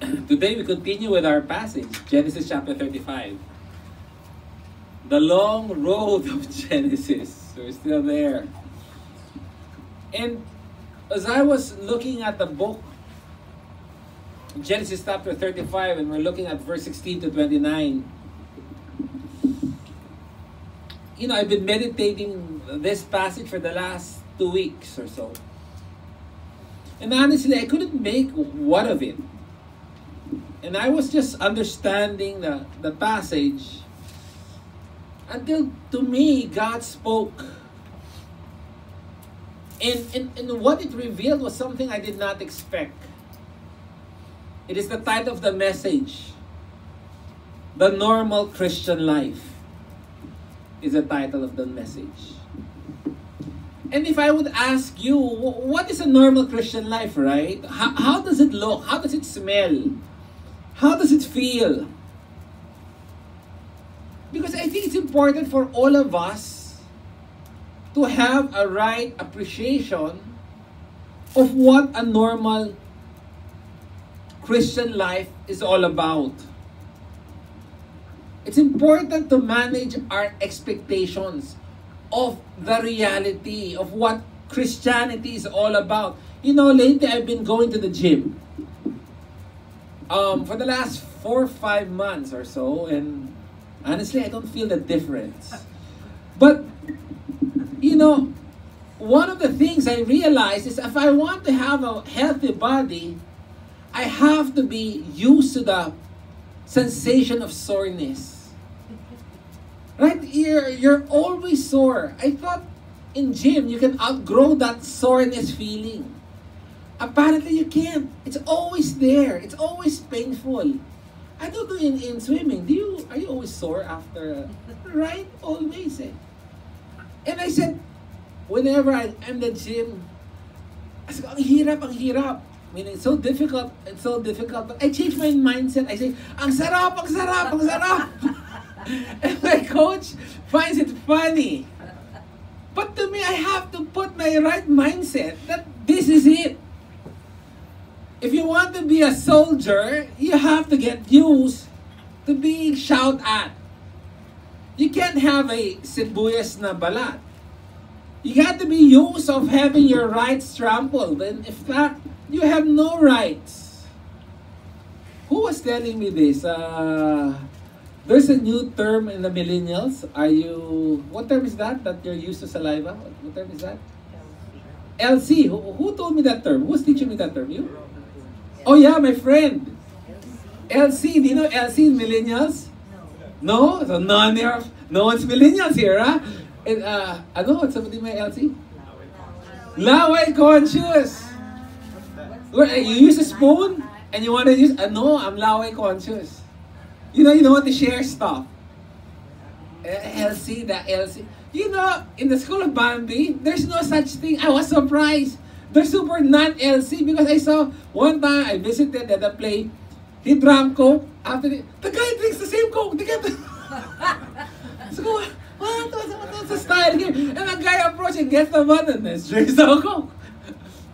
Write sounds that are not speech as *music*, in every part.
*coughs* Today we continue with our passage, Genesis chapter 35. The long road of *laughs* Genesis. We're still there. And as I was looking at the book, Genesis chapter 35, and we're looking at verse 16 to 29, you know, I've been meditating this passage for the last two weeks or so. And honestly, I couldn't make what of it. And I was just understanding the, the passage until to me God spoke. And, and, and what it revealed was something I did not expect. It is the title of the message. The Normal Christian Life is the title of the message. And if I would ask you, what is a normal Christian life, right? How, how does it look? How does it smell? How does it feel? Because I think it's important for all of us to have a right appreciation of what a normal Christian life is all about. It's important to manage our expectations of the reality of what Christianity is all about. You know, lately I've been going to the gym. Um, for the last four or five months or so, and honestly, I don't feel the difference. But, you know, one of the things I realized is if I want to have a healthy body, I have to be used to the sensation of soreness. Right? You're, you're always sore. I thought in gym you can outgrow that soreness feeling. Apparently you can't. It's always there. It's always painful. I don't know in, in swimming. Do you are you always sore after right? Always eh. And I said, whenever I, am in the gym, I said, ang hirap, ang hirap. I mean, it's so difficult, it's so difficult. But I changed my mindset. I say, ang sarap, ang sarap, ang sarap. *laughs* and my coach finds it funny. But to me, I have to put my right mindset that this is it. If you want to be a soldier, you have to get used to being shouted at. You can't have a sibuyas na balat. You got to be used of having your rights trampled. And if not, you have no rights. Who was telling me this? Uh, there's a new term in the millennials. Are you, what term is that, that you're used to saliva? What term is that? LC. Who, who told me that term? Who's teaching me that term? You? Oh yeah, my friend. LC. Do you know LC in millennials? No. No? So none here, no one's millennials here, huh? And, uh, ano, somebody may LC? Laway conscious. You use a spoon and you want to use, uh, no, I'm laway conscious. You know, you don't want to share stuff. LC, that LC. You know, in the school of Bambi, there's no such thing. I was surprised. They're super non-LC because I saw one time I visited at a play. He drank Coke. After the, the guy drinks the same Coke. Together. *laughs* so, what? What? What's the style here? And a guy approaching gets the button and drinks the Coke.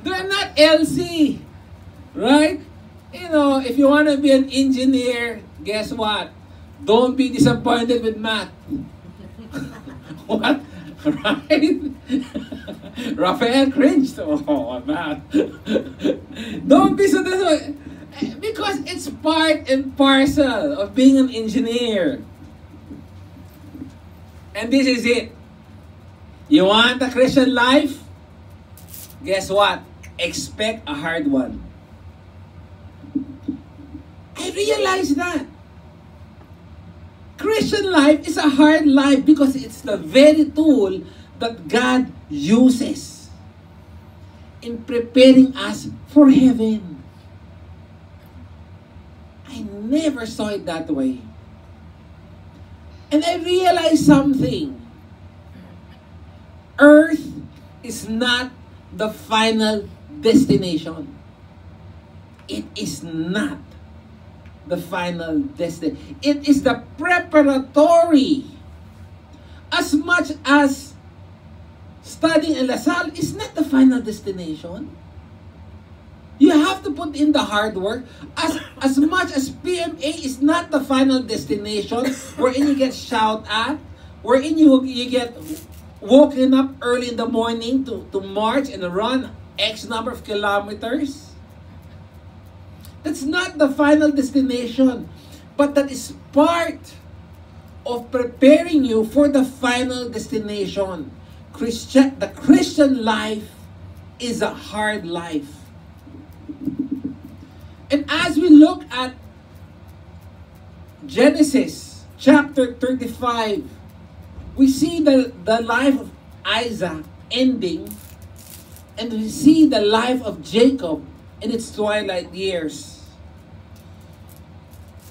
They're not LC. Right? You know, if you want to be an engineer, guess what? Don't be disappointed with math. *laughs* what? Right? *laughs* Raphael cringed. *laughs* Oh, math. *laughs* Don't be so disappointed. Because it's part and parcel of being an engineer. And this is it. You want a Christian life? Guess what? Expect a hard one. I realized that. Christian life is a hard life because it's the very tool that God uses in preparing us for heaven. I never saw it that way. And I realized something. Earth is not the final destination. It is not the final destination. It is the preparatory. As much as studying in La Salle is not the final destination. You have to put in the hard work. As as much as PMA is not the final destination wherein you get shout at, wherein you you get woken up early in the morning to, to march and run X number of kilometers. That's not the final destination, but that is part of preparing you for the final destination. Christian, the Christian life is a hard life. And as we look at Genesis chapter 35, we see the, the life of Isaac ending, and we see the life of Jacob in its twilight years.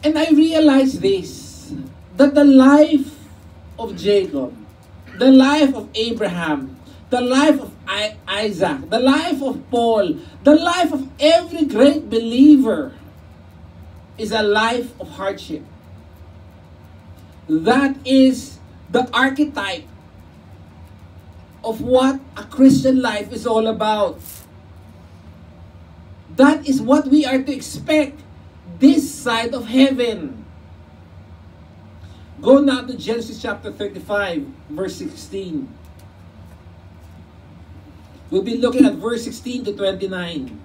And I realize this that the life of Jacob, the life of Abraham, the life of Isaac, the life of Paul, the life of every great believer is a life of hardship. That is the archetype of what a Christian life is all about. That is what we are to expect this side of heaven. Go now to Genesis chapter 35, verse 16. We'll be looking at verse 16 to 29.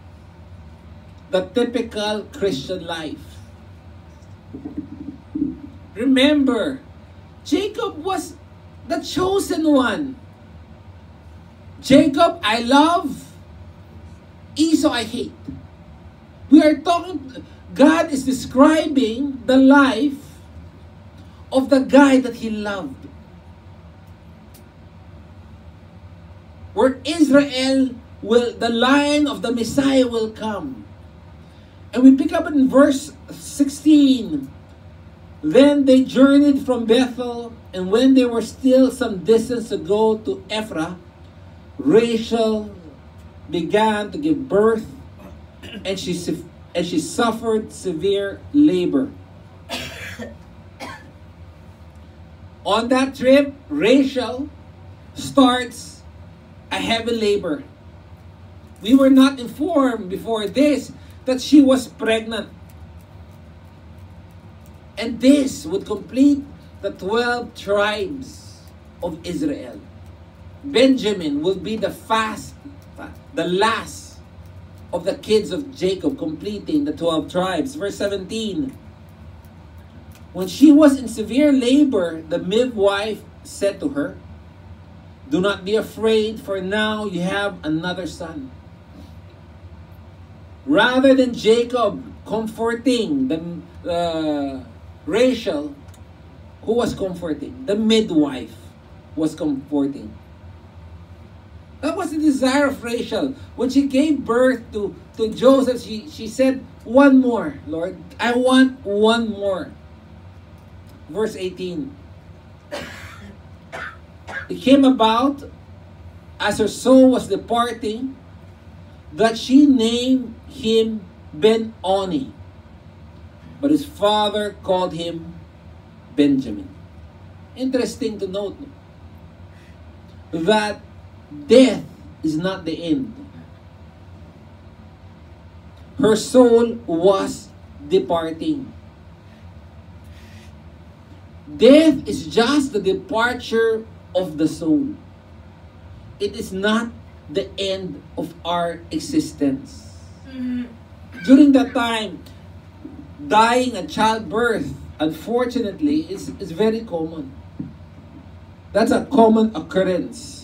The typical Christian life. Remember, Jacob was the chosen one. Jacob, I love. Esau, I hate. We are talking, God is describing the life of the guy that he loved. where Israel will, the line of the Messiah will come. And we pick up in verse 16. Then they journeyed from Bethel, and when they were still some distance to go to Ephrath, Rachel began to give birth, and she, and she suffered severe labor. On that trip, Rachel starts a heavy labor. We were not informed before this that she was pregnant. And this would complete the 12 tribes of Israel. Benjamin will be the fast, the last of the kids of Jacob, completing the 12 tribes. Verse 17. When she was in severe labor, the midwife said to her, do not be afraid, for now you have another son. Rather than Jacob comforting the uh, Rachel, who was comforting? The midwife was comforting. That was the desire of Rachel. When she gave birth to, to Joseph, she, she said, One more, Lord. I want one more. Verse 18. It came about as her soul was departing that she named him Ben Oni. But his father called him Benjamin. Interesting to note that death is not the end. Her soul was departing. Death is just the departure of the soul. It is not the end of our existence. Mm-hmm. During that time, dying at childbirth, unfortunately, is, is very common. That's a common occurrence.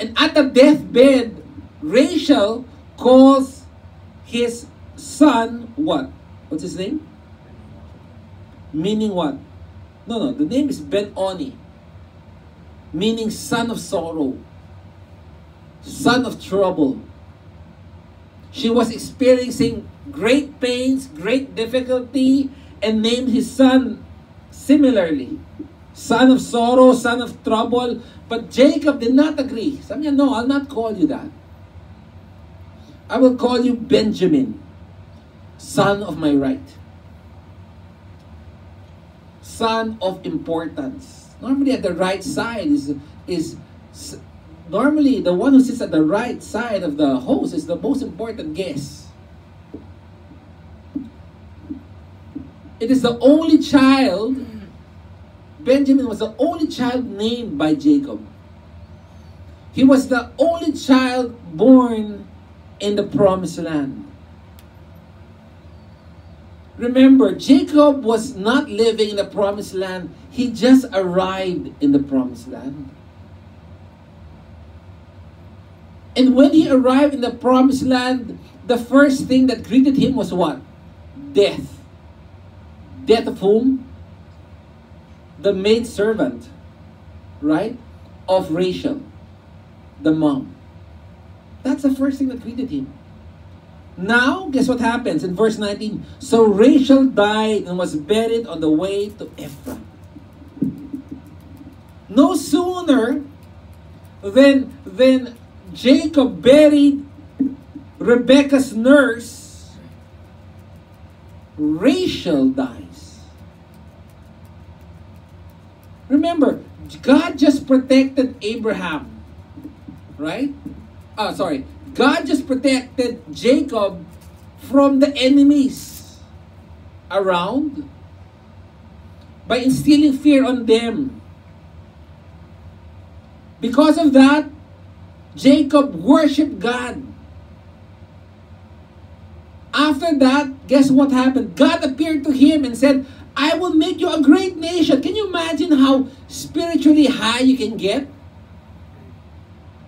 And at the deathbed, Rachel calls his son what? What's his name? Meaning what? No, no, the name is Ben Oni, meaning son of sorrow, son of trouble. She was experiencing great pains, great difficulty, and named his son similarly. Son of sorrow, son of trouble. But Jacob did not agree. Sabi niya, no, I'll not call you that. I will call you Benjamin, son of my right son of importance. Normally at the right side is, is normally the one who sits at the right side of the host is the most important guest. It is the only child, Benjamin was the only child named by Jacob. He was the only child born in the promised land. Remember, Jacob was not living in the promised land, he just arrived in the promised land. And when he arrived in the promised land, the first thing that greeted him was what? Death. Death of whom? The maid servant, right? Of Rachel, the mom. That's the first thing that greeted him. Now, guess what happens in verse 19? So Rachel died and was buried on the way to Ephrath. No sooner than, than Jacob buried Rebecca's nurse, Rachel dies. Remember, God just protected Abraham, right? Oh, sorry. God just protected Jacob from the enemies around by instilling fear on them. Because of that, Jacob worshiped God. After that, guess what happened? God appeared to him and said, I will make you a great nation. Can you imagine how spiritually high you can get?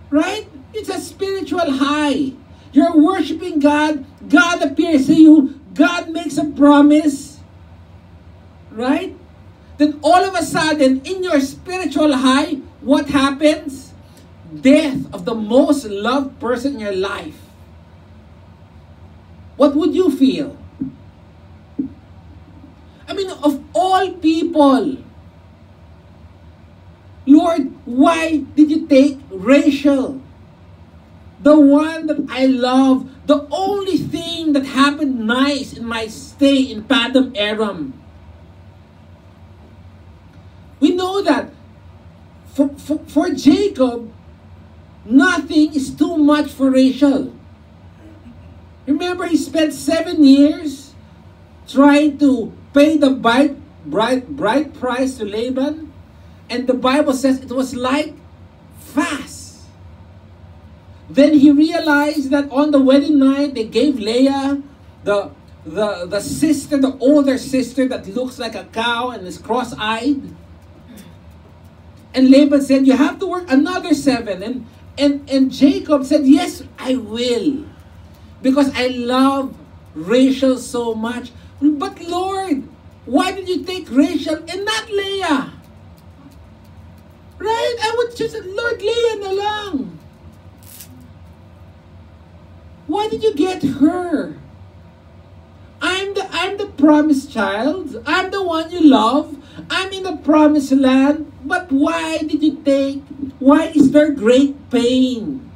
Right? It's a spiritual high. You're worshiping God. God appears to you. God makes a promise. Right? Then all of a sudden, in your spiritual high, what happens? Death of the most loved person in your life. What would you feel? I mean, of all people, Lord, why did you take Rachel? the one that I love, the only thing that happened nice in my stay in Paddan Aram. We know that for, for, for Jacob, nothing is too much for Rachel. Remember, he spent seven years trying to pay the bright, bride, bride price to Laban. And the Bible says it was like fast. Then he realized that on the wedding night they gave Leah the the the sister, the older sister that looks like a cow and is cross-eyed. And Laban said, "You have to work another seven. And and and Jacob said, "Yes, I will, because I love Rachel so much." But Lord, why did you take Rachel and not Leah? Right? I would just Lord Leah na lang. Why did you get her? I'm the I'm the promised child. I'm the one you love. I'm in the promised land. But why did you take? Why is there great pain?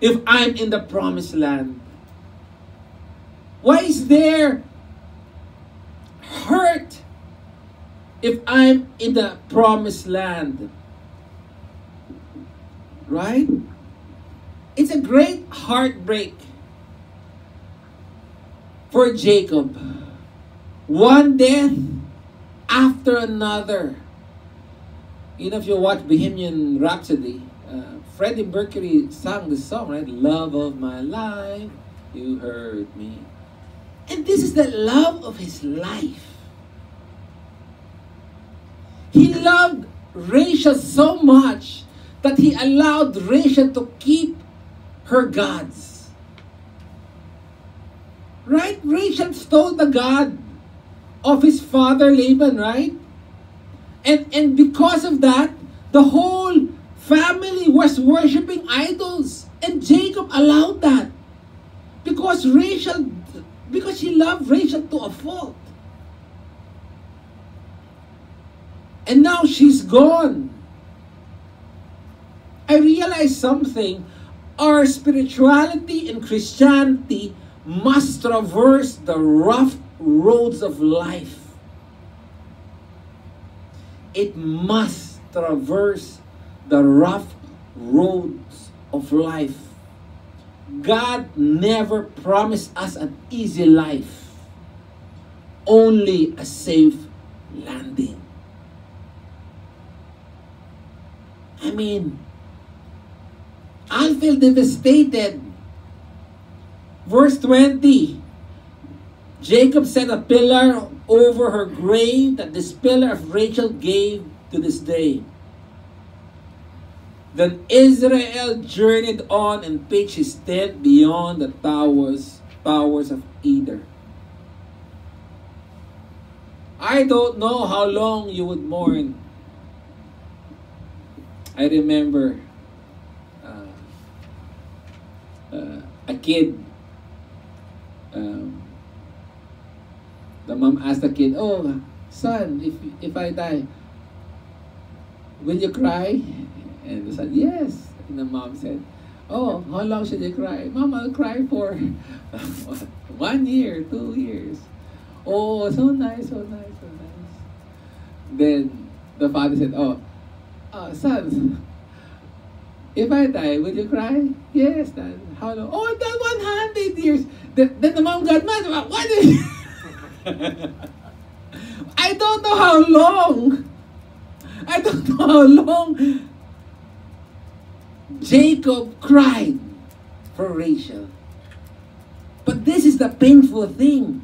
If I'm in the promised land. Why is there hurt if I'm in the promised land? Right? It's a great heartbreak for Jacob. One death after another. You know, if you watch Bohemian Rhapsody, uh, Freddie Mercury sang the song, right? Love of my life, you heard me. And this is the love of his life. He loved Rachel so much that he allowed Rachel to keep her gods. Right? Rachel stole the God of his father Laban, right? And, and because of that, the whole family was worshiping idols. And Jacob allowed that. Because Rachel, because she loved Rachel to a fault. And now she's gone. I realized something our spirituality and Christianity must traverse the rough roads of life. It must traverse the rough roads of life. God never promised us an easy life, only a safe landing. I mean, I feel devastated. Verse 20 Jacob set a pillar over her grave that this pillar of Rachel gave to this day. Then Israel journeyed on and pitched his tent beyond the towers, towers of Eder. I don't know how long you would mourn. I remember uh, uh, a kid. Um, the mom asked the kid, "Oh, son, if if I die, will you cry?" And the son, "Yes." And the mom said, "Oh, how long should you cry?" Mom, I'll cry for *laughs* one year, two years. Oh, so nice, so nice, so nice. Then the father said, "Oh, uh, son, if I die, will you cry?" Yes, dad. How long? Oh, that 100 years. Then, the mom got mad. Did you? *laughs* I don't know how long. I don't know how long Jacob cried for Rachel. But this is the painful thing.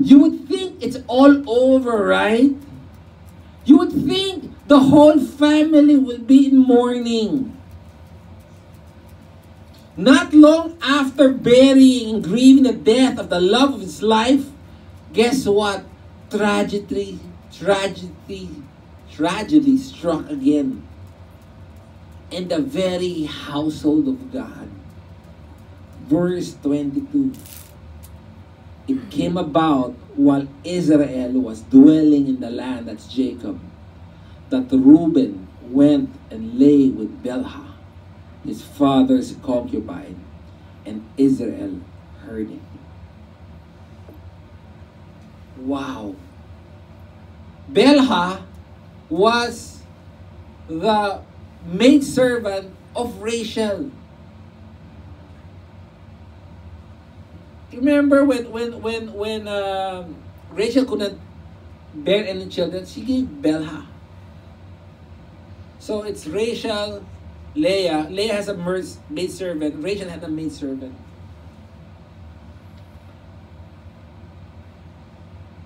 You would think it's all over, right? You would think the whole family would be in mourning. Not long after burying and grieving the death of the love of his life, guess what? Tragedy, tragedy, tragedy struck again in the very household of God. Verse 22. It came about while Israel was dwelling in the land, that's Jacob, that Reuben went and lay with Bilhah, his father's concubine, and Israel heard it. Wow. Bilhah was the maidservant of Rachel. Remember when when when when um, Rachel couldn't bear any children, she gave Bilhah. So it's Rachel, Leah. Leah has a maid servant. Rachel had a maid servant.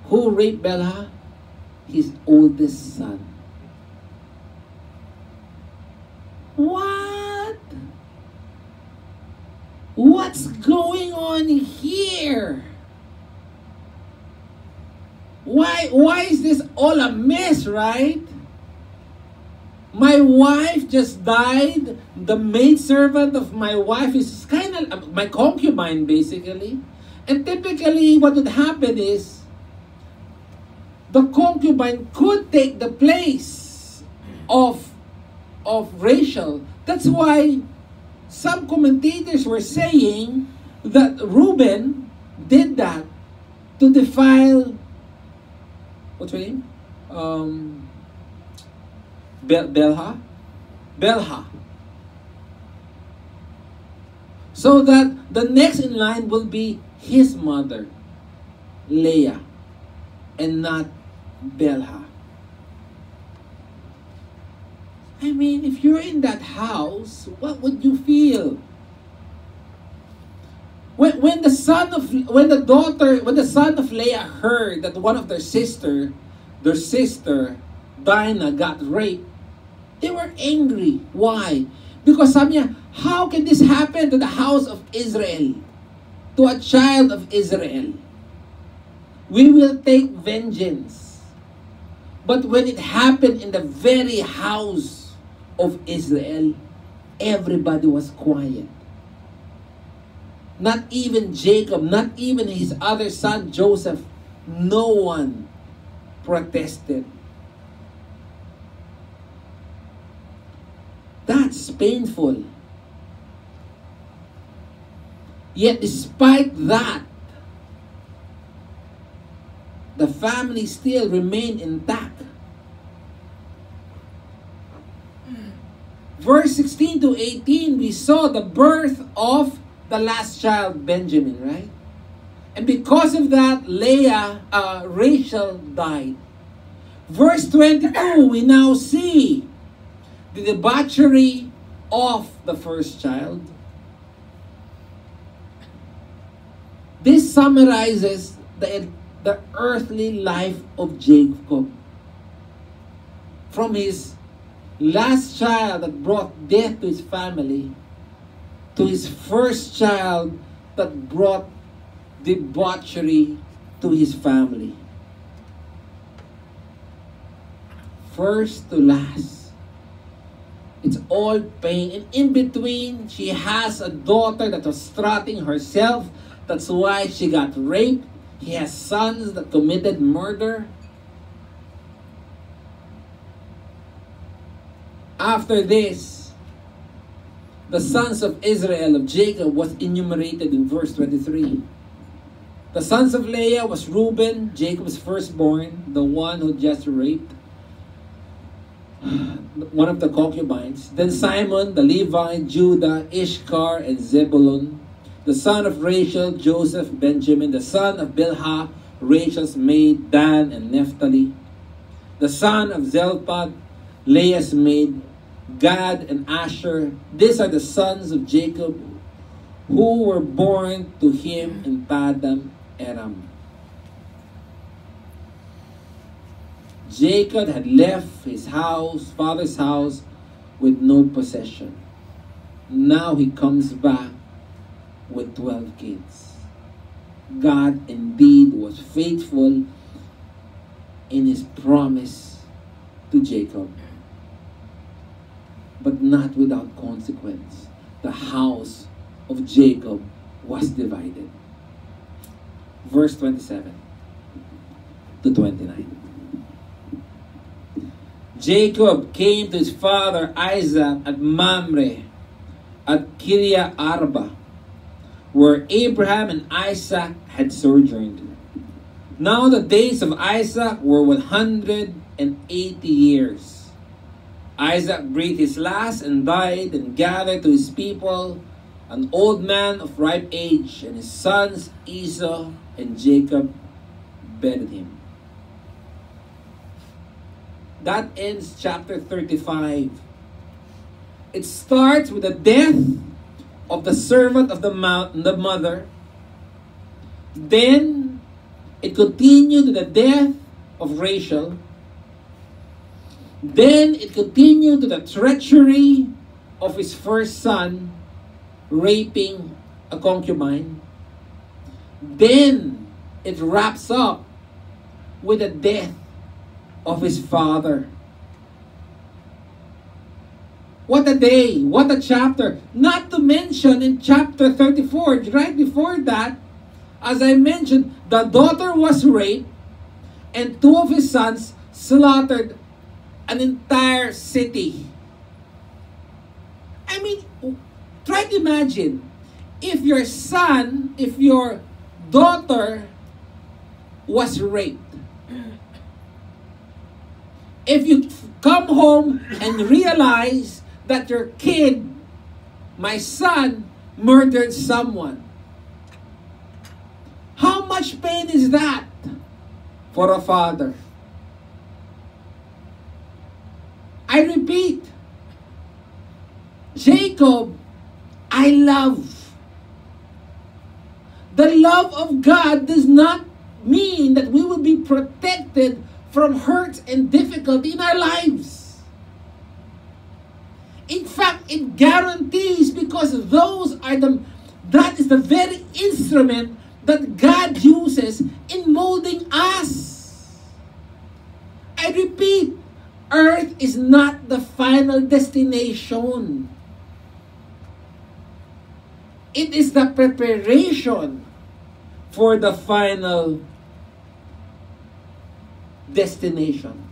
Who raped Bilhah? His oldest son. What? What's going on here? Why why is this all a mess, right? My wife just died. The maidservant of my wife is kind of uh, my concubine, basically. And typically, what would happen is the concubine could take the place of, of Rachel. That's why some commentators were saying that Reuben did that to defile what's her name? Um, Bel- Belha? Belha. So that the next in line will be his mother, Leah, and not Bilhah. I mean, if you're in that house, what would you feel? When, when the son of when the daughter when the son of Leah heard that one of their sister, their sister Dinah got raped, they were angry. Why? Because Samia, how can this happen to the house of Israel? To a child of Israel? We will take vengeance. But when it happened in the very house of Israel, everybody was quiet. Not even Jacob, not even his other son Joseph, no one protested. That's painful. Yet, despite that, the family still remained intact. Verse 16 to 18, we saw the birth of the last child, Benjamin, right? And because of that, Leah, uh, Rachel died. Verse 22, we now see the debauchery of the first child. This summarizes the, the earthly life of Jacob. From his last child that brought death to his family to his first child that brought debauchery to his family. First to last. It's all pain. And in between, she has a daughter that was strutting herself. That's why she got raped. He has sons that committed murder. After this, the sons of Israel of Jacob was enumerated in verse 23. The sons of Leah was Reuben, Jacob's firstborn, the one who just raped one of the concubines. Then Simeon, the Levite, Judah, Issachar, and Zebulun. The son of Rachel, Joseph, Benjamin. The son of Bilhah, Rachel's maid, Dan, and Naphtali. The son of Zilpah, Leah's maid, Gad and Asher. These are the sons of Jacob who were born to him in Paddan Aram. Jacob had left his house, father's house, with no possession. Now he comes back with 12 kids. God indeed was faithful in his promise to Jacob but not without consequence. The house of Jacob was divided. Verse 27 to 29. Jacob came to his father Isaac at Mamre, at Kiriath Arba, where Abraham and Isaac had sojourned. Now the days of Isaac were 180 years. Isaac breathed his last and died and gathered to his people an old man of ripe age, and his sons Esau and Jacob buried him. That ends chapter 35. It starts with the death of the servant of the, the mother. Then it continued to the death of Rachel. Then it continued to the treachery of his first son, raping a concubine. Then it wraps up with the death of his father. What a day, what a chapter. Not to mention in chapter 34, right before that, as I mentioned, the daughter was raped and two of his sons slaughtered an entire city. I mean, try to imagine if your son, if your daughter was raped. If you come home and realize that your kid, my son, murdered someone. How much pain is that for a father? I repeat, Jacob, I love. The love of God does not mean that we will be protected from hurt and difficulty in our lives. In fact, it guarantees because those are the that is the very instrument that God uses in molding us. I repeat, Earth is not the final destination. It is the preparation for the final destination.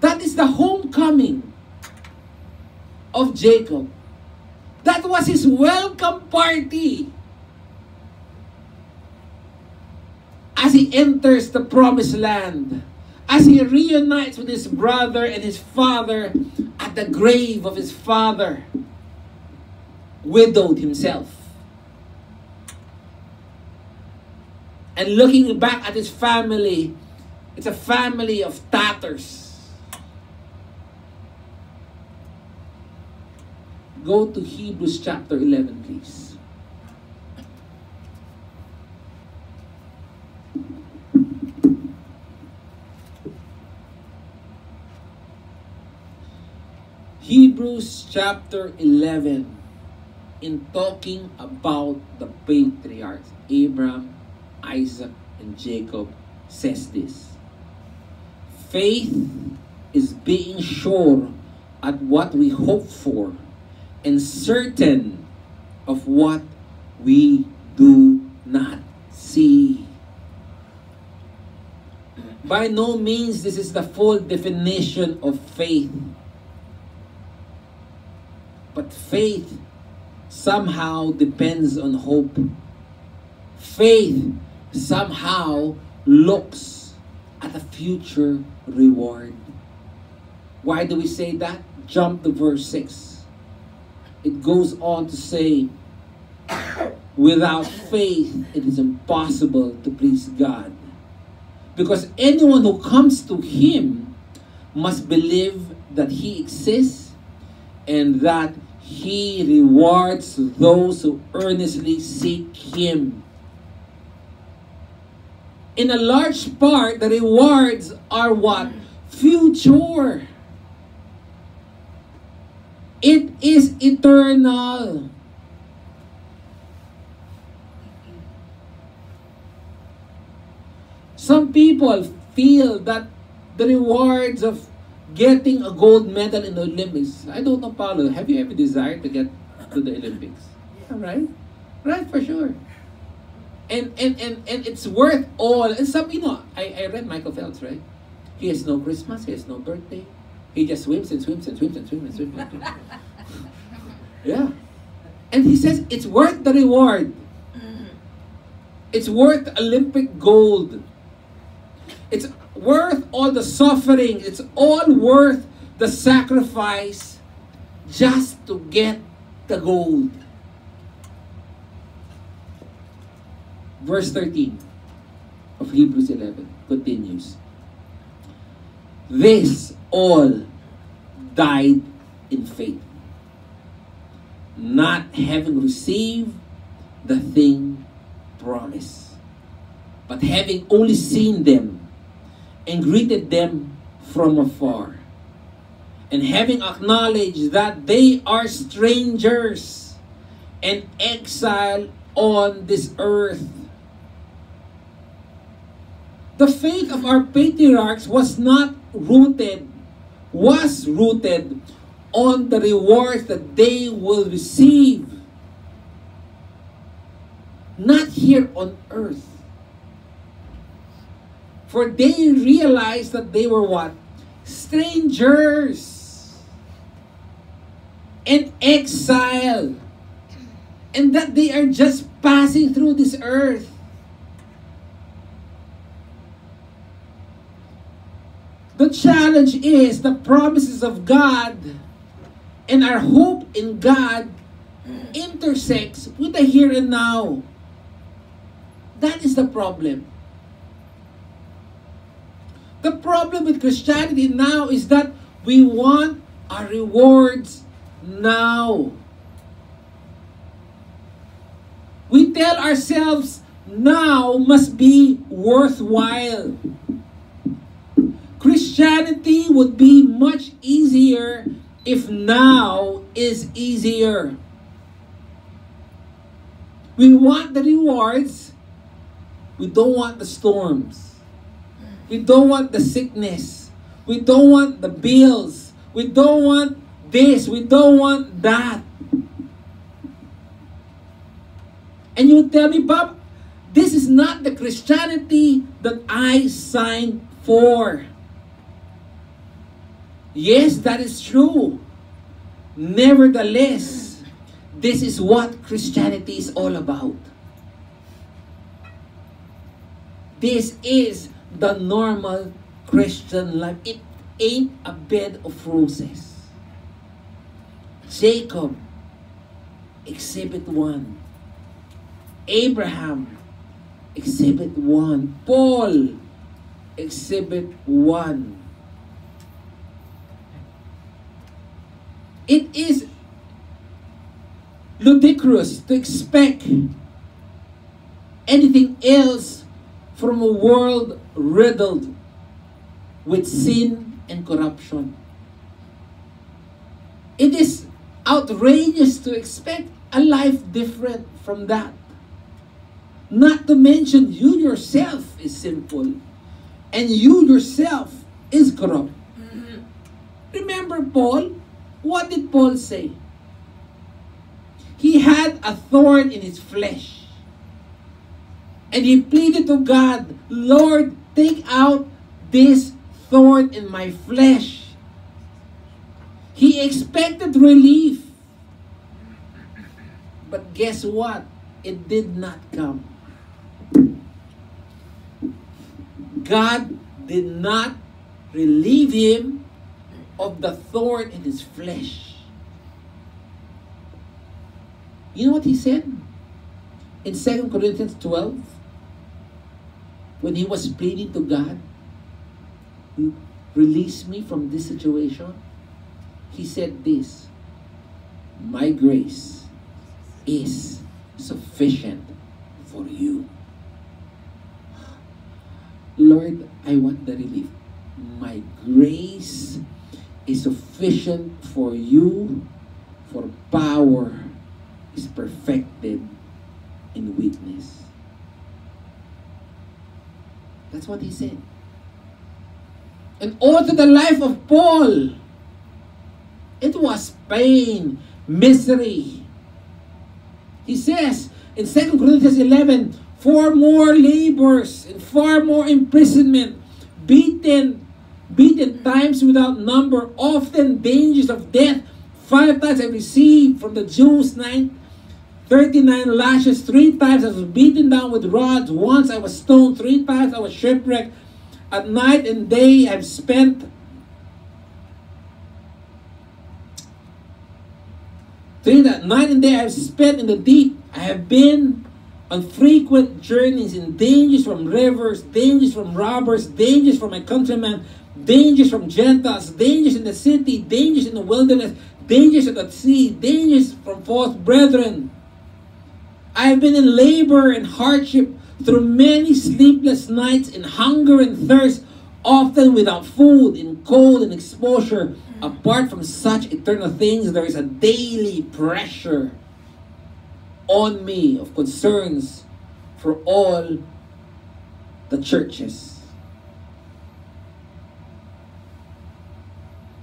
That is the homecoming of Jacob. That was his welcome party as he enters the promised land as he reunites with his brother and his father at the grave of his father, widowed himself. And looking back at his family, it's a family of tatters. Go to Hebrews chapter 11, please. Hebrews chapter 11 in talking about the patriarchs Abraham, Isaac, and Jacob says this Faith is being sure at what we hope for and certain of what we do not see. By no means this is the full definition of faith. But faith somehow depends on hope. Faith somehow looks at a future reward. Why do we say that? Jump to verse 6. It goes on to say, without faith, it is impossible to please God. Because anyone who comes to Him must believe that He exists and that he rewards those who earnestly seek Him. In a large part, the rewards are what? Future. It is eternal. Some people feel that the rewards of getting a gold medal in the Olympics. I don't know, Paulo, have you ever desired to get to the Olympics? Yeah, right? Right, for sure. And, and, and, and it's worth all. And some, you know, I, I read Michael Phelps, right? He has no Christmas, he has no birthday. He just swims and swims and swims and swims and swims. And swims. *laughs* yeah. And he says it's worth the reward. Mm-hmm. It's worth Olympic gold. It's worth all the suffering. It's all worth the sacrifice just to get the gold. Verse 13 of Hebrews 11 continues. This all died in faith, not having received the thing promised, but having only seen them and greeted them from afar. And having acknowledged that they are strangers and exile on this earth. The faith of our patriarchs was not rooted, was rooted on the rewards that they will receive. Not here on earth. For they realized that they were what? Strangers. And exile. And that they are just passing through this earth. The challenge is the promises of God and our hope in God intersects with the here and now. That is the problem. The problem with Christianity now is that we want our rewards now. We tell ourselves now must be worthwhile. Christianity would be much easier if now is easier. We want the rewards, we don't want the storms. We don't want the sickness. We don't want the bills. We don't want this. We don't want that. And you tell me, Bob, this is not the Christianity that I signed for. Yes, that is true. Nevertheless, this is what Christianity is all about. This is the normal Christian life. It ain't a bed of roses. Jacob, Exhibit 1. Abraham, Exhibit 1. Paul, Exhibit 1. It is ludicrous to expect anything else from a world riddled with mm. sin and corruption. It is outrageous to expect a life different from that. Not to mention you yourself is sinful and you yourself is corrupt. Mm-hmm. Remember Paul? What did Paul say? He had a thorn in his flesh. And he pleaded to God, Lord, take out this thorn in my flesh. He expected relief. But guess what? It did not come. God did not relieve him of the thorn in his flesh. You know what he said? In 2 Corinthians 12, when he was pleading to God, release me from this situation, he said this My grace is sufficient for you. Lord, I want the relief. My grace is sufficient for you, for power is perfected in weakness. That's what he said. And all to the life of Paul, it was pain, misery. He says in 2 Corinthians 11, four more labors and far more imprisonment, beaten, beaten times without number, often dangers of death. Five times I received from the Jews nine, 39 lashes. Three times I was beaten down with rods. Once I was stoned. Three times I was shipwrecked. At night and day I've spent Three that night and day I've spent in the deep. I have been on frequent journeys in dangers from rivers, dangers from robbers, dangers from my countrymen, dangers from Gentiles, dangers in the city, dangers in the wilderness, dangers at the sea, dangers from false brethren. I have been in labor and hardship through many sleepless nights in hunger and thirst, often without food, in cold and exposure. Apart from such eternal things, there is a daily pressure on me of concerns for all the churches.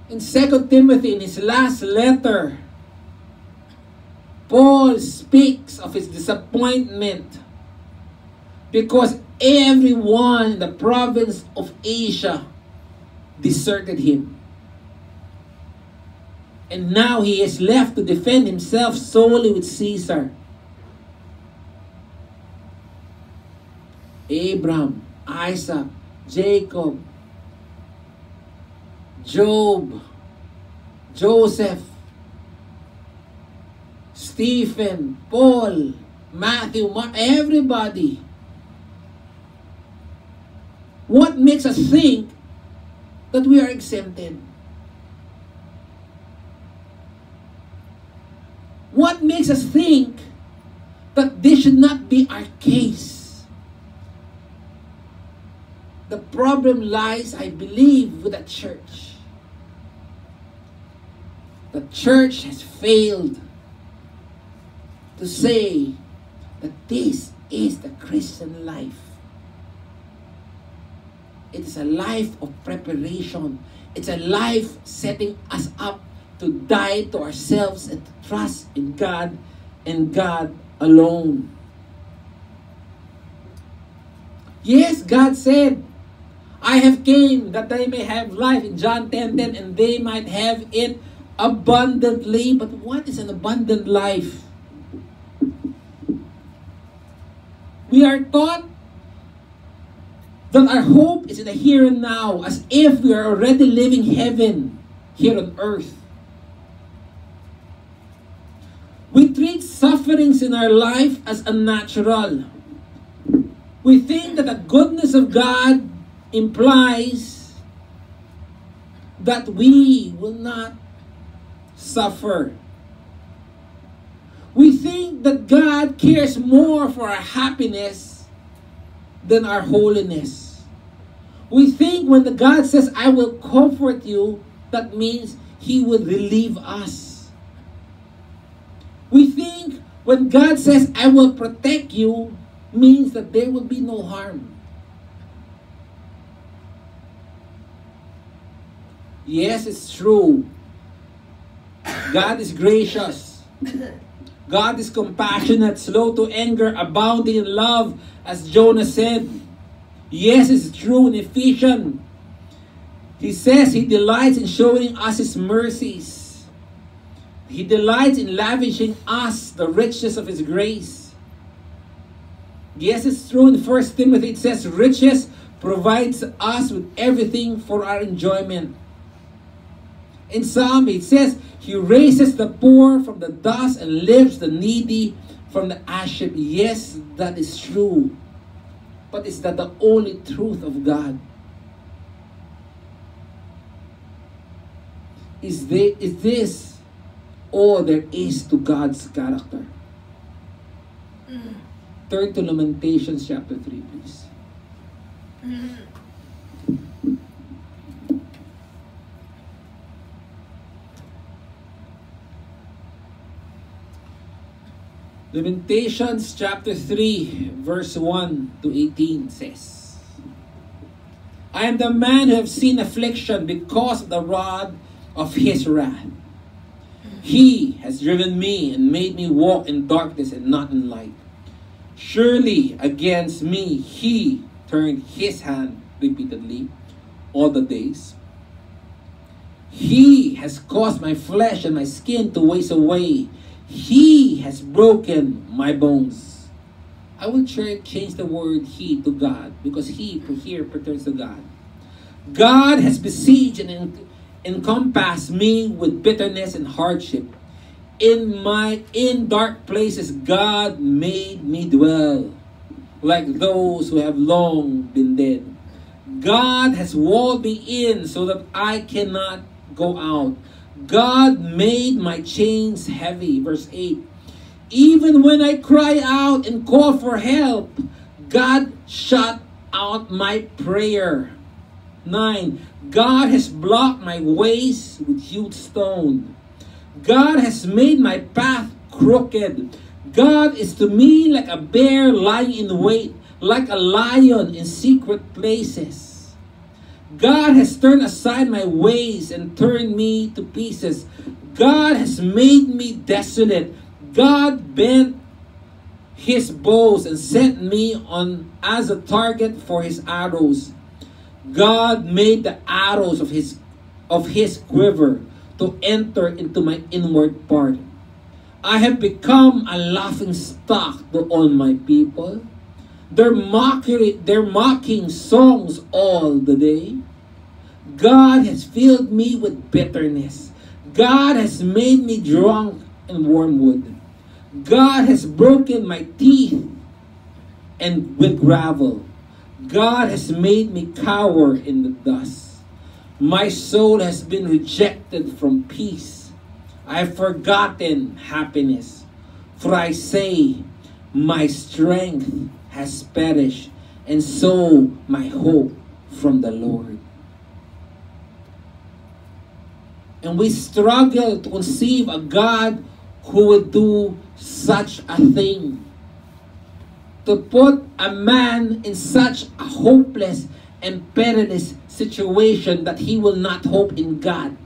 In 2 Timothy, in his last letter, Paul speaks of his disappointment because everyone in the province of Asia deserted him. And now he is left to defend himself solely with Caesar. Abraham, Isaac, Jacob, Job, Joseph, Stephen, Paul, Matthew, Mark, everybody. What makes us think that we are exempted? What makes us think that this should not be our case? The problem lies, I believe, with the church. The church has failed to say that this is the Christian life. It is a life of preparation. It's a life setting us up to die to ourselves and to trust in God and God alone. Yes, God said, I have came that they may have life in John 10, 10 and they might have it abundantly. But what is an abundant life? We are taught that our hope is in the here and now, as if we are already living heaven here on earth. We treat sufferings in our life as unnatural. We think that the goodness of God implies that we will not suffer. We think that God cares more for our happiness than our holiness. We think when the God says, I will comfort you, that means He will relieve us. We think when God says, I will protect you, means that there will be no harm. Yes, it's true. God is gracious. *laughs* God is compassionate, slow to anger, abounding in love, as Jonah said. Yes, it's true in Ephesians. He says he delights in showing us his mercies. He delights in lavishing us the riches of his grace. Yes, it's true in 1 Timothy it says riches provides us with everything for our enjoyment. In Psalm it says he raises the poor from the dust and lifts the needy from the ash heap. Yes, that is true. But is that the only truth of God? Is, there, is this all there is to God's character? Mm. Turn to Lamentations chapter 3, please. Mm. Lamentations chapter 3, verse 1 to 18 says, I am the man who have seen affliction because of the rod of his wrath. He has driven me and made me walk in darkness and not in light. Surely against me he turned his hand repeatedly all the days. He has caused my flesh and my skin to waste away he has broken my bones. I will change the word he to God because he here pertains to God. God has besieged and encompassed me with bitterness and hardship. In my in dark places, God made me dwell like those who have long been dead. God has walled me in so that I cannot go out. God made my chains heavy. Verse 8. Even when I cry out and call for help, God shut out my prayer. 9. God has blocked my ways with huge stone. God has made my path crooked. God is to me like a bear lying in wait, like a lion in secret places. God has turned aside my ways and turned me to pieces. God has made me desolate. God bent his bows and sent me on as a target for his arrows. God made the arrows of his of his quiver to enter into my inward part. I have become a laughing stock to all my people. They're mocking, they're mocking songs all the day. God has filled me with bitterness. God has made me drunk in wormwood. God has broken my teeth and with gravel. God has made me cower in the dust. My soul has been rejected from peace. I have forgotten happiness. For I say, my strength has perished, and so my hope from the Lord. And we struggle to conceive a God who would do such a thing. To put a man in such a hopeless and perilous situation that he will not hope in God.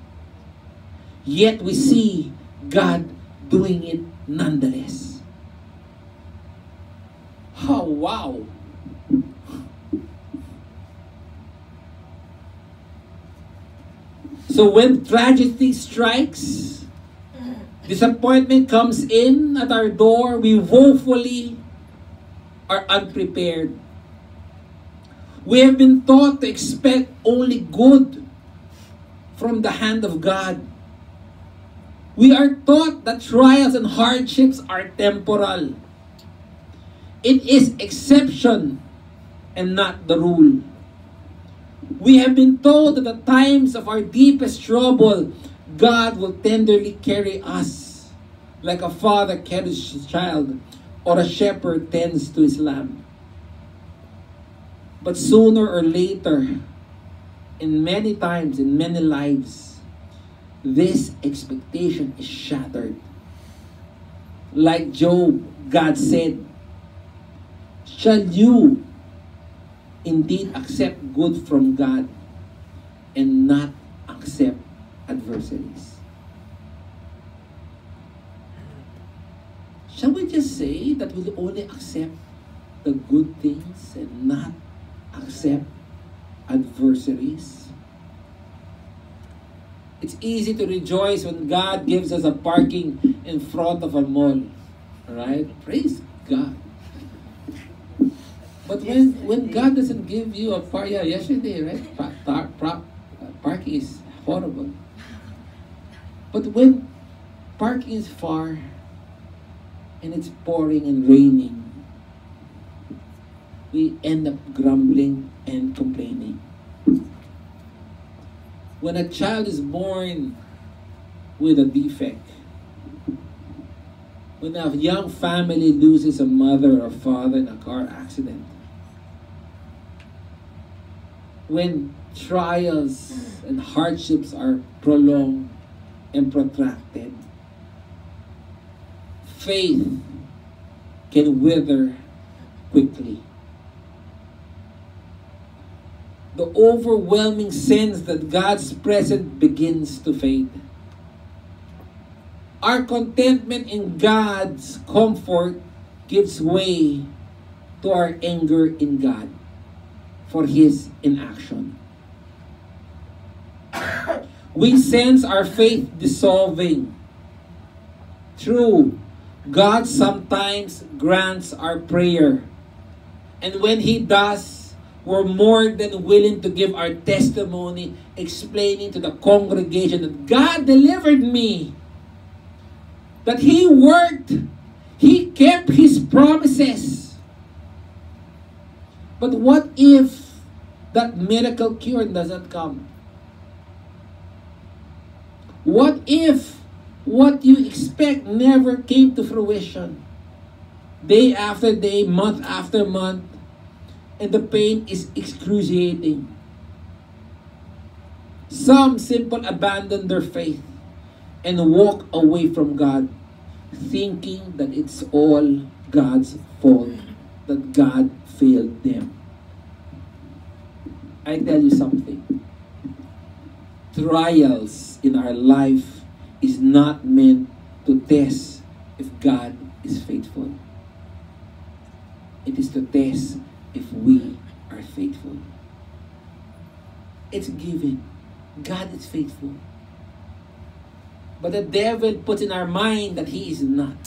Yet we see God doing it nonetheless. Oh, wow. So when tragedy strikes, disappointment comes in at our door, we woefully are unprepared. We have been taught to expect only good from the hand of God. We are taught that trials and hardships are temporal. It is exception and not the rule. We have been told that the times of our deepest trouble, God will tenderly carry us like a father carries his child or a shepherd tends to his lamb. But sooner or later, in many times, in many lives, this expectation is shattered. Like Job, God said, Shall you indeed accept good from God and not accept adversaries? Shall we just say that we'll only accept the good things and not accept adversaries? It's easy to rejoice when God gives us a parking in front of a mall. Right? Praise God. But when when God doesn't give you a park, yeah, yesterday, right? Park, park, parking is horrible. But when parking is far and it's pouring and raining, we end up grumbling and complaining. When a child is born with a defect, when a young family loses a mother or father in a car accident, when trials and hardships are prolonged and protracted, faith can wither quickly. The overwhelming sense that God's presence begins to fade. Our contentment in God's comfort gives way to our anger in God for his inaction. We sense our faith dissolving. True, God sometimes grants our prayer. And when He does, we're more than willing to give our testimony, explaining to the congregation that God delivered me, that He worked, He kept His promises. But what if that miracle cure doesn't come? What if what you expect never came to fruition? Day after day, month after month, and the pain is excruciating. Some simply abandon their faith and walk away from God, thinking that it's all God's fault, that God failed them. I tell you something. Trials in our life is not meant to test if God is faithful. It is to test if we are faithful. It's given. God is faithful. But the devil puts in our mind that he is not.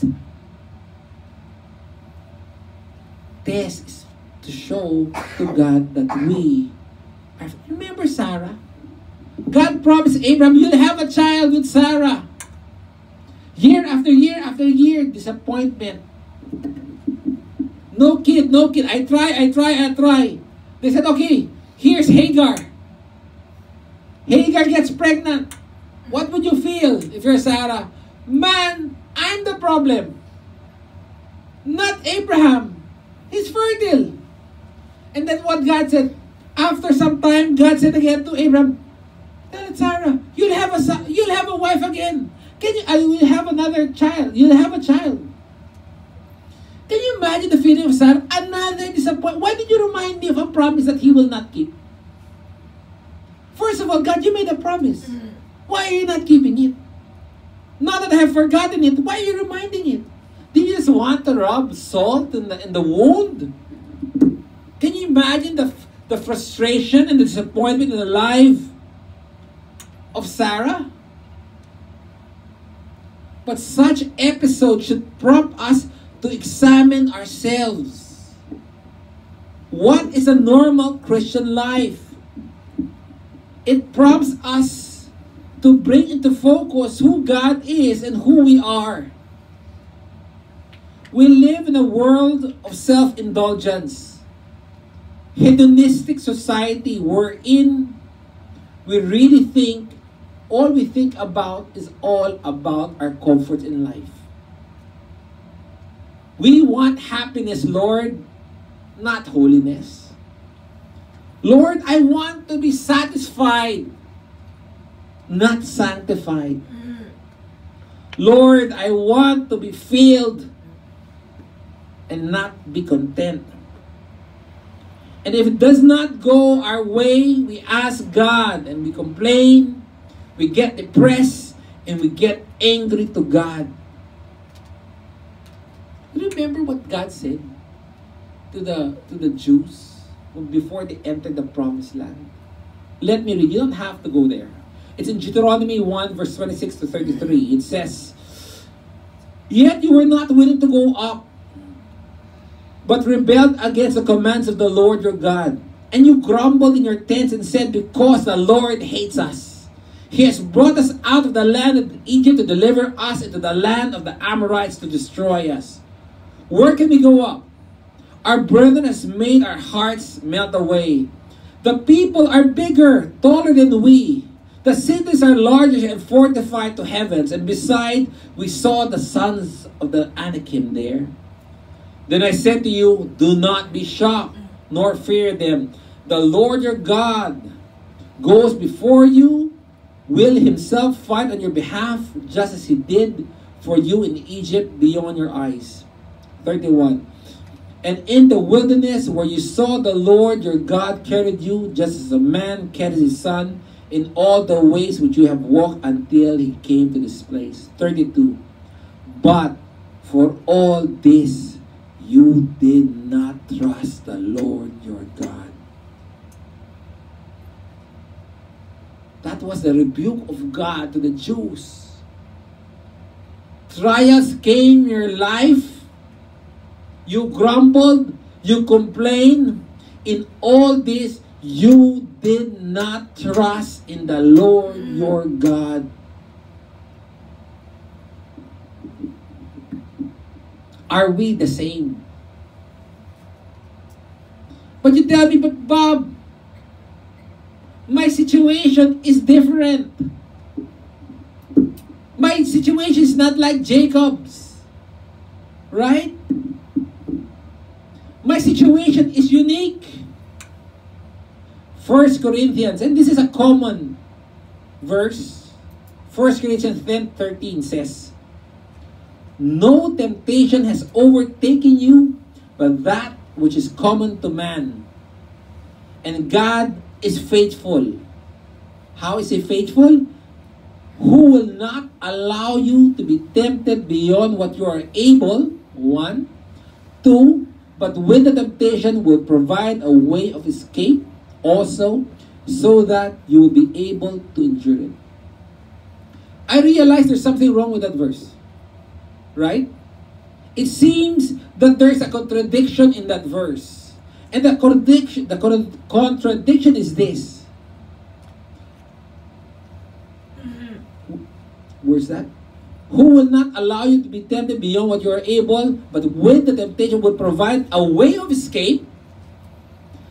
Test is to show to God that we Remember Sarah? God promised Abraham, you'll have a child with Sarah. Year after year after year, disappointment. No kid, no kid. I try, I try, I try. They said, okay, here's Hagar. Hagar gets pregnant. What would you feel if you're Sarah? Man, I'm the problem. Not Abraham. He's fertile. And then what God said, after some time, God said again to Abraham, Tell Sarah, you'll have a son, you'll have a wife again. Can you? I will have another child. You'll have a child. Can you imagine the feeling of Sarah? Another disappointment. Why did you remind me of a promise that He will not keep? First of all, God, you made a promise. Mm-hmm. Why are you not keeping it? Now that I have forgotten it, why are you reminding it? Do you just want to rub salt in the, in the wound? Imagine the the frustration and the disappointment in the life of Sarah. But such episodes should prompt us to examine ourselves. What is a normal Christian life? It prompts us to bring into focus who God is and who we are. We live in a world of self indulgence, hedonistic society wherein we really think all we think about is all about our comfort in life. We want happiness, Lord, not holiness. Lord, I want to be satisfied, not sanctified. Lord, I want to be filled and not be content. And if it does not go our way, we ask God and we complain, we get depressed, and we get angry to God. Remember what God said to the to the Jews before they entered the promised land. Let me read. You don't have to go there. It's in Deuteronomy 1, verse 26 to 33. It says, Yet you were not willing to go up, but rebelled against the commands of the Lord your God. And you grumbled in your tents and said, Because the Lord hates us. He has brought us out of the land of Egypt to deliver us into the land of the Amorites to destroy us. Where can we go up? Our brethren has made our hearts melt away. The people are bigger, taller than we. The cities are larger and fortified to heavens. And beside, we saw the sons of the Anakim there. Then I said to you, Do not be shocked, nor fear them. The Lord your God goes before you, will himself fight on your behalf, just as he did for you in Egypt beyond your eyes. 31. And in the wilderness where you saw the Lord your God carried you, just as a man carries his son, in all the ways which you have walked until he came to this place. 32. But for all this, you did not trust the Lord your God. That was the rebuke of God to the Jews. Trials came in your life. You grumbled, you complained. In all this, you did not trust in the Lord your God. Are we the same? But you tell me, but Bob, my situation is different. My situation is not like Jacob's. Right? My situation is unique. First Corinthians, and this is a common verse. First Corinthians 10 13 says, No temptation has overtaken you, but that which is common to man. And God is faithful. How is He faithful? Who will not allow you to be tempted beyond what you are able, one. Two, but with the temptation will provide a way of escape also, so that you will be able to endure it. I realize there's something wrong with that verse. Right? It seems that there's a contradiction in that verse. And the contradiction, the contradiction is this. Mm-hmm. Where's that? Who will not allow you to be tempted beyond what you are able, but with the temptation will provide a way of escape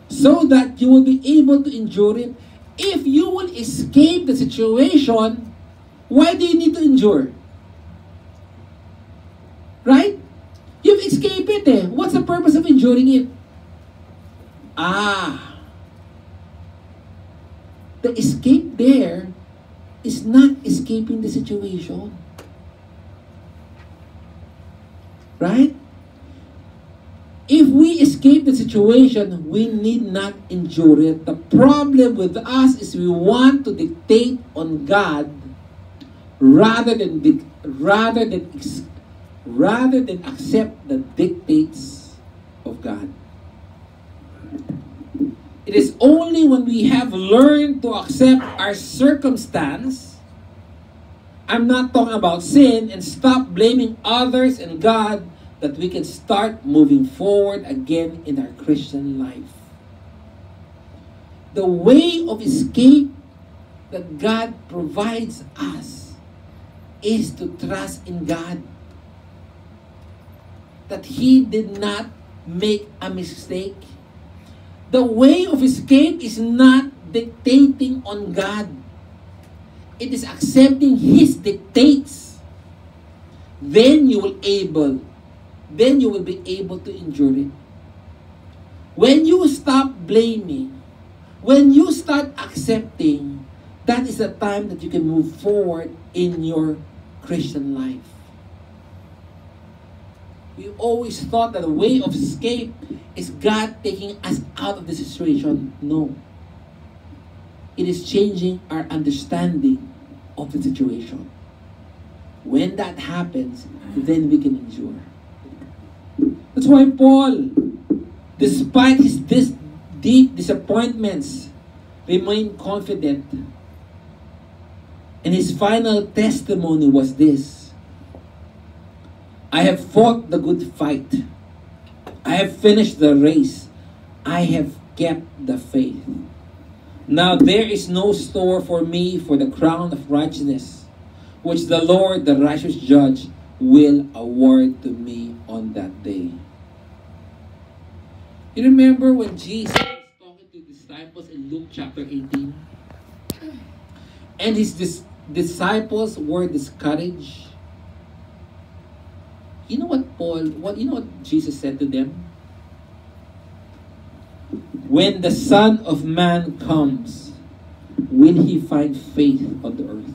so that you will be able to endure it. If you will escape the situation, why do you need to endure? Right? You've escaped it eh. What's the purpose of enduring it? Ah. The escape there is not escaping the situation. Right? If we escape the situation, we need not endure it. The problem with us is we want to dictate on God rather than rather than rather than accept the dictates of God. It is only when we have learned to accept our circumstance, I'm not talking about sin, and stop blaming others and God that we can start moving forward again in our Christian life. The way of escape that God provides us is to trust in God. That He did not make a mistake. The way of escape is not dictating on God. It is accepting His dictates. Then you will able, then you will be able to endure it. When you stop blaming, when you start accepting, that is the time that you can move forward in your Christian life. We always thought that the way of escape is God taking us out of the situation. No. It is changing our understanding of the situation. When that happens, then we can endure. That's why Paul, despite his dis- deep disappointments, remained confident. And his final testimony was this I have fought the good fight. I have finished the race. I have kept the faith. Now there is no store for me for the crown of righteousness, which the Lord, the righteous judge, will award to me on that day. You remember when Jesus was talking to his disciples in Luke chapter 18? And his dis- disciples were discouraged. You know what Paul, what you know what Jesus said to them? When the Son of Man comes, will he find faith on the earth?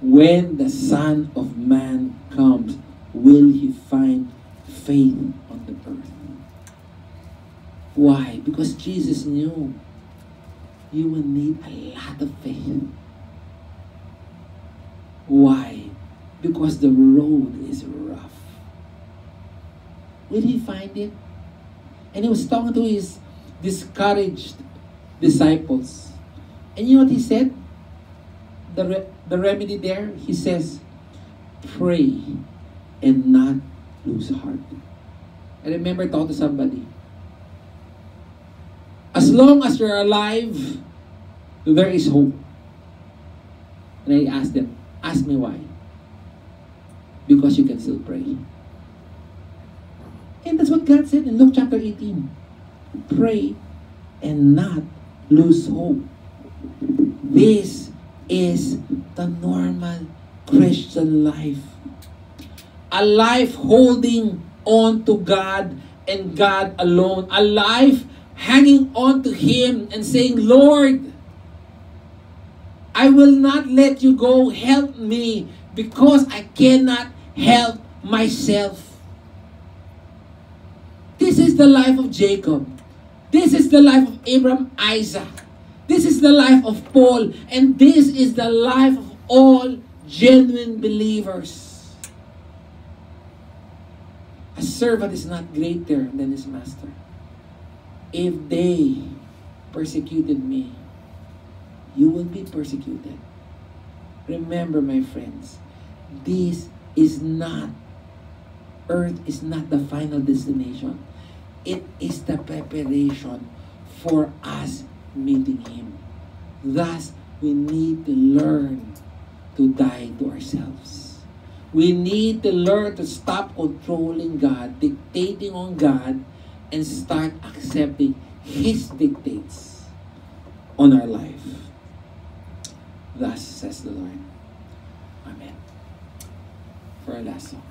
When the Son of Man comes, will he find faith on the earth? Why? Because Jesus knew you will need a lot of faith. Why? Because the road is rough. Will he find it? And he was talking to his discouraged disciples. And you know what he said? The, re- the remedy there, he says, pray and not lose heart. I remember talking to somebody. As long as you're alive, there is hope. And I asked them, ask me why. Because you can still pray. And that's what God said in Luke chapter 18. Pray and not lose hope. This is the normal Christian life. A life holding on to God and God alone. A life hanging on to Him and saying, Lord, I will not let you go. Help me because I cannot help myself. This is the life of Jacob. This is the life of Abraham, Isaac. This is the life of Paul. And this is the life of all genuine believers. A servant is not greater than his master. If they persecuted me, you will be persecuted. Remember, my friends, this is not, earth is not the final destination. It is the preparation for us meeting Him. Thus, we need to learn to die to ourselves. We need to learn to stop controlling God, dictating on God, and start accepting His dictates on our life. Thus says the Lord. Amen. For our last song.